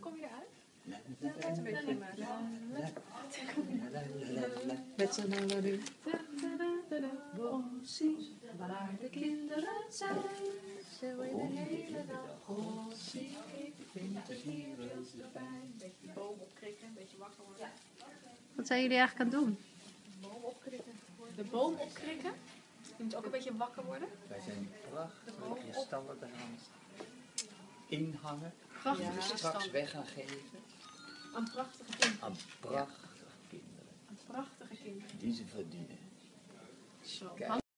Kom je eruit? Net een beetje in Met z'n allen nu. Ossie, waar de kinderen zijn. Zo in de hele dag. Ossie, ik vind het hier wel zo fijn. Beetje boom opkrikken, een beetje wakker worden. Wat zijn jullie eigenlijk aan het doen? Boom opkrikken. De boom opkrikken. Je moet ook een beetje wakker worden. Wij zijn prachtige kristallen eraan inhangen. Prachtige we straks weg gaan geven Aan prachtige kinderen. aan prachtige kinderen. Aan prachtige kinderen. Die ze verdienen. Zo. Kijk.